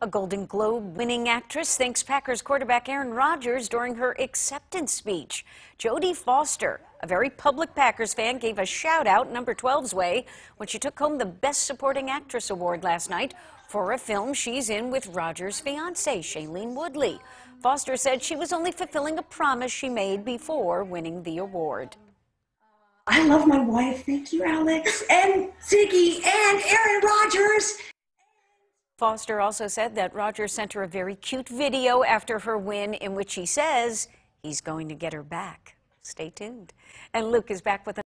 A Golden Globe winning actress thanks Packers quarterback Aaron Rodgers during her acceptance speech. Jodie Foster, a very public Packers fan, gave a shout out number 12's way when she took home the Best Supporting Actress award last night for a film she's in with Rodgers' fiancee, Shailene Woodley. Foster said she was only fulfilling a promise she made before winning the award. I love my wife. Thank you, Alex, and Ziggy, and Aaron Rodgers. Foster also said that Rodgers sent her a very cute video after her win in which he says he's going to get her back. Stay tuned. And Luke is back with